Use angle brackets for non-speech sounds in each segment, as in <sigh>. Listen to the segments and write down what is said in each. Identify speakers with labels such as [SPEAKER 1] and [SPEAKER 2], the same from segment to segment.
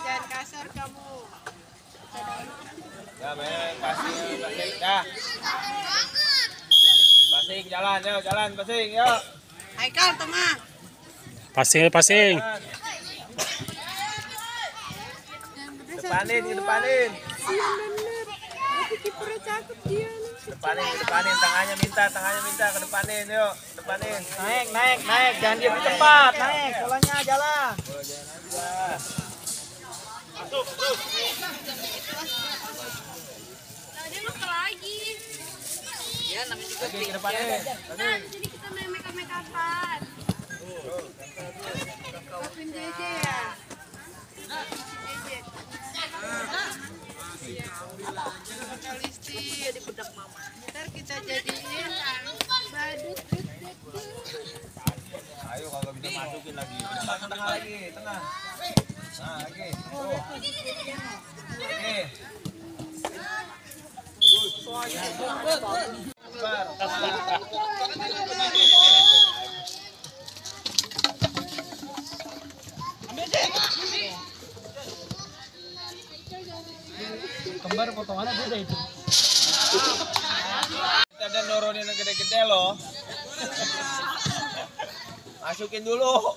[SPEAKER 1] jangan kasar kamu.
[SPEAKER 2] Ya, main pasing, pasing, ya. Pasing, jalan, yuk, jalan, pasing, yuk.
[SPEAKER 1] Haikal.
[SPEAKER 3] Passing, passing.
[SPEAKER 2] Jalan. Depanin, depanin.
[SPEAKER 1] Sian bener. Tapi kipernya cakep dia nih.
[SPEAKER 2] Depanin, depanin, tangannya minta, tangannya minta, ke depanin, yuk, depanin.
[SPEAKER 4] Naik, naik, naik. Jangan diam di tempat. Naik. Polanya jalan.
[SPEAKER 1] Dia lupa lagi.
[SPEAKER 2] Lagi, ke depanin.
[SPEAKER 1] Nah, jadi kita main make up make upan. Maafin JJ ya. JJ. Listi di bedak mama. Ntar kita jadiin badut.
[SPEAKER 2] Ayo, kalau bisa masukin lagi. Ke tengah lagi, tengah. Nah, lagi. Tuh. Lagi. Sabar.
[SPEAKER 4] Itu.
[SPEAKER 2] Kita ada nurunin yang gede-gede loh. <laughs> Masukin dulu.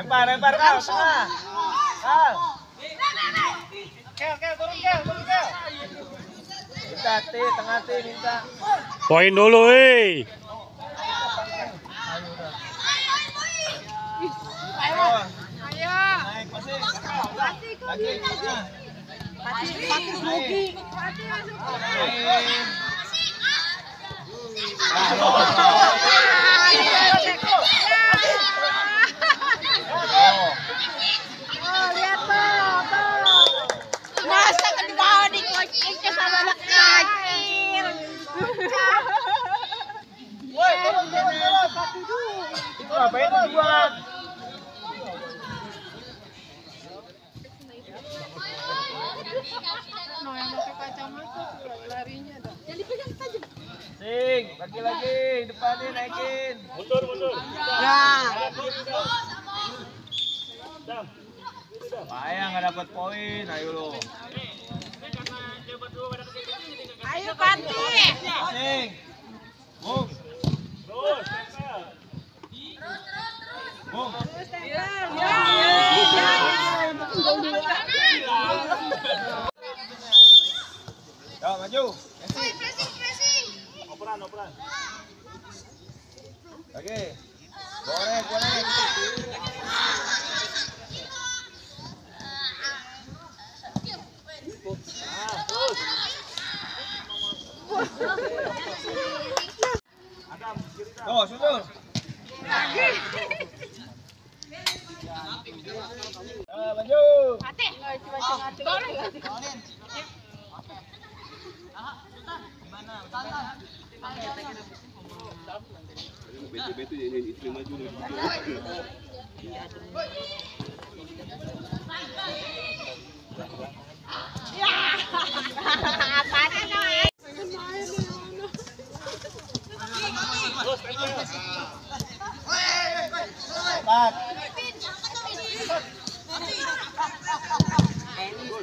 [SPEAKER 2] Lempar, lempar kal, tengah. Kal. Kel, kel, turun kel, turun kel. Minta T, tengah T minta.
[SPEAKER 3] Poin dulu, eh.
[SPEAKER 2] Ayo,
[SPEAKER 1] Ayo.
[SPEAKER 2] naik pasing. Lagi, tengah.
[SPEAKER 1] Pati, pati rugi. Pati masuk.
[SPEAKER 2] Naik. Oh.
[SPEAKER 1] Oh, lihat tuh, tuh. Masa kan di bawah dikocek sama anak kecil.
[SPEAKER 2] Woi, turun, turun, turun. Itu ngapain dibuat?
[SPEAKER 1] No, yang pakai kacamata tuh larinya dah. Jadi pegang.
[SPEAKER 2] Sing, lagi-lagi, depanin naikin.
[SPEAKER 1] Ya.
[SPEAKER 2] Bahaya nggak dapat poin, ayo lo.
[SPEAKER 1] Ayo Pati.
[SPEAKER 2] Sing. Bung. Bung. Maju. Operan, operan. Lagi. Goreng, goreng. Tuh, sundul. Eh, maju.
[SPEAKER 1] Mati.
[SPEAKER 2] Betul-betul
[SPEAKER 3] ini itu maju. Ya. Panas dong.
[SPEAKER 2] Back.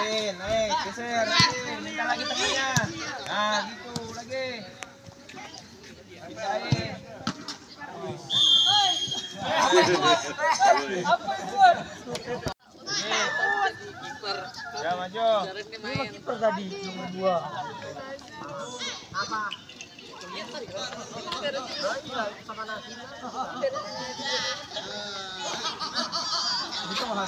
[SPEAKER 2] Karin, naik, geser, lagi, minta lagi tengahnya. Nah, gitu, lagi. Pindahin. Ya, maju.
[SPEAKER 4] Kiper tadi nomor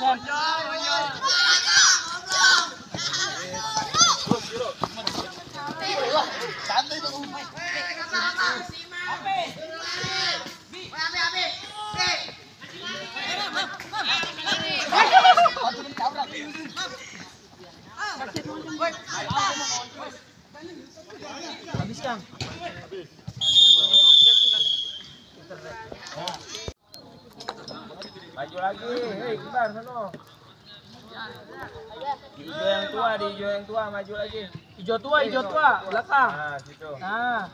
[SPEAKER 4] Còn cho bây giờ. Tám đi luôn mày. Habis kang. Habis.
[SPEAKER 2] Maju lagi, hei, kibar sono. Di hijau yang tua, di hijau yang tua, maju lagi.
[SPEAKER 4] Hijau tua, hijau tua, belakang.
[SPEAKER 2] Nah, situ.
[SPEAKER 4] Nah,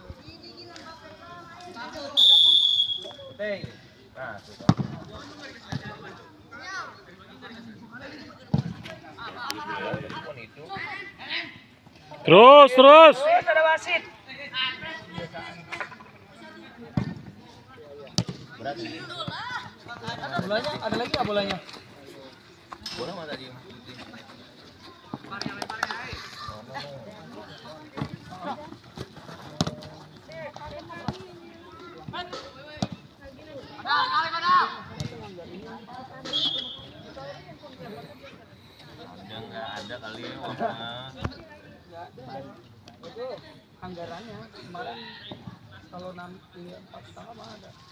[SPEAKER 2] Putih. Nah, situ.
[SPEAKER 3] Terus, terus.
[SPEAKER 4] terus ada wasit. Bolanya ada lagi nggak bolanya?
[SPEAKER 2] Bola mana tadi? Putih. Udah nggak ada kali uangnya.
[SPEAKER 4] Itu anggarannya kemarin kalau nanti empat setengah mah ada.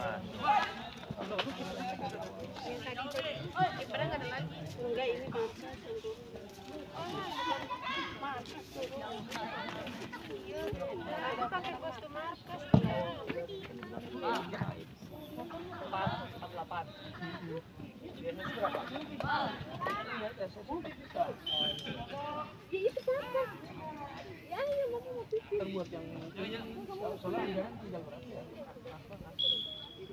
[SPEAKER 4] boleh.
[SPEAKER 2] Halo, Pak.
[SPEAKER 4] terbuat yang soalnya anggaran tinggal berapa ya?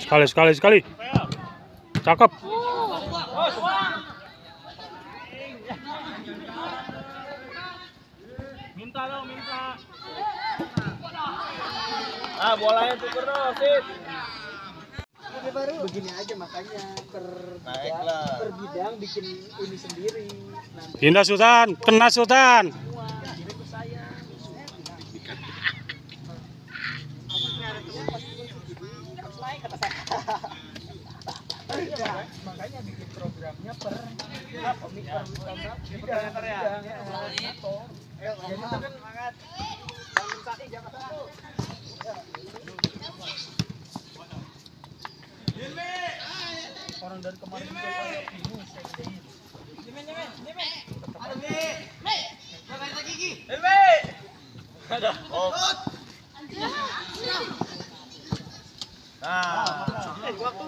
[SPEAKER 3] Sekali, sekali, sekali. Cakep.
[SPEAKER 4] Minta dong, minta.
[SPEAKER 2] Ah, bolanya tuker dong, sit.
[SPEAKER 4] Begini aja makanya per
[SPEAKER 2] Naiklah.
[SPEAKER 4] per bidang bikin ini sendiri.
[SPEAKER 3] Pindah Sultan, kena Sultan.
[SPEAKER 4] semua ini ke saya. Iya, makanya bikin programnya per apa nih per per bidang per bidang ya. Jadi itu kan semangat. Bangun. Orang dari kemarin juga saya gedein.
[SPEAKER 2] Oh.
[SPEAKER 4] Eh, waktu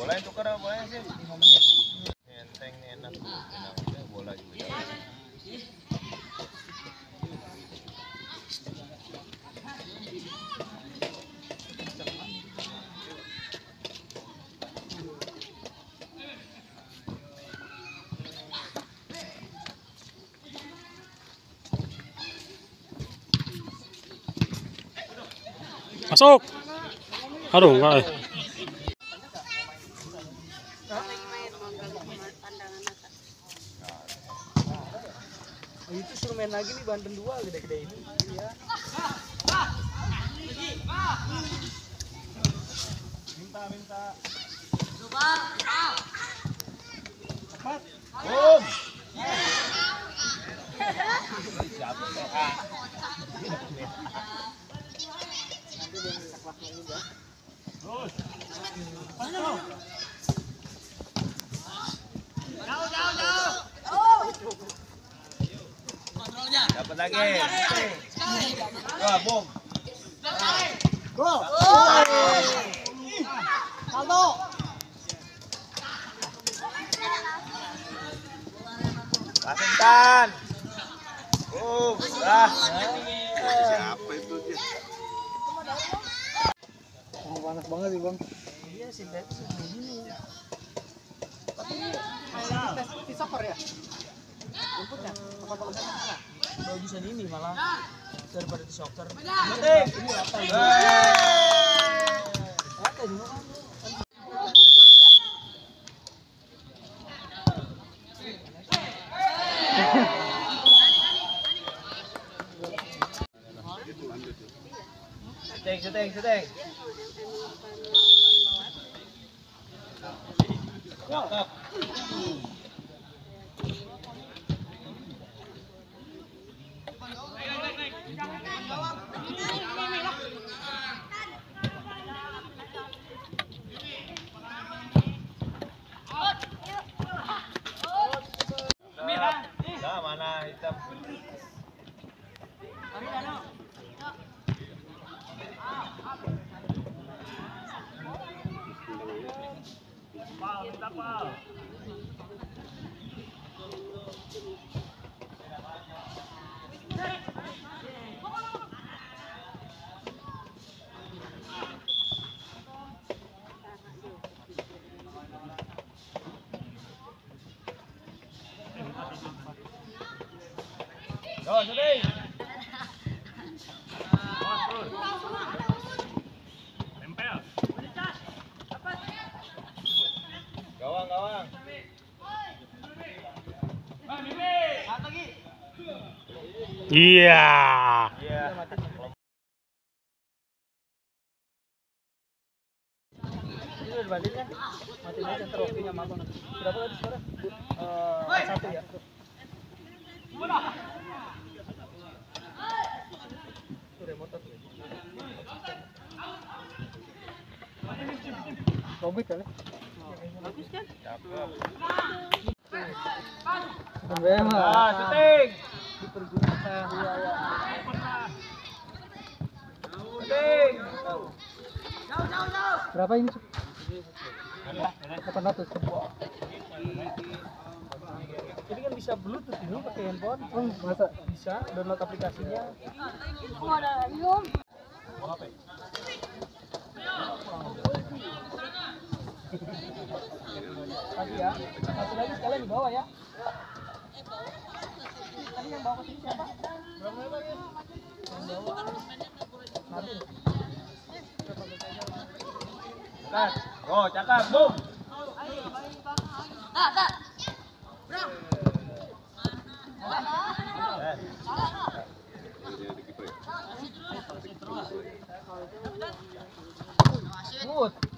[SPEAKER 4] Boleh tukar, boleh sih. 5 menit. Enteng, enak. Enak.
[SPEAKER 3] Masuk. Aduh, enggak. eh.
[SPEAKER 4] Oh, itu suruh main lagi nih Banten dua gede-gede ini. Iya.
[SPEAKER 2] Minta, minta.
[SPEAKER 4] Boom.
[SPEAKER 2] Dapat lagi. Wah, boom. Pasintan. Boom. Dah.
[SPEAKER 4] Oh, panas banget sih bang. Iya sih. Ini. Tapi ini tes di soccer ya? Rumputnya? Apa kalau saya enggak? Bagusan ini malah daripada di soccer. Ini rata ini.
[SPEAKER 2] Hey.
[SPEAKER 4] Rata ini
[SPEAKER 2] Dah,
[SPEAKER 4] Rồi, cho đi. Remote tuh. Robek kali. Bagus kan?
[SPEAKER 2] Cakep.
[SPEAKER 4] Bema.
[SPEAKER 2] Ah.
[SPEAKER 4] Dipergunakan. Berapa ini? Cuk? 800 sebuah. Ini kan bisa bluetooth ini pakai handphone. Oh, masa? Bisa download aplikasinya. Tadi ya. Satu lagi sekalian di bawah ya. Tadi yang bawa ke sini siapa? Berapa lagi? Yang bawa. Martin.
[SPEAKER 2] Cut. Oh, cakep. Boom. Eh,
[SPEAKER 4] Good.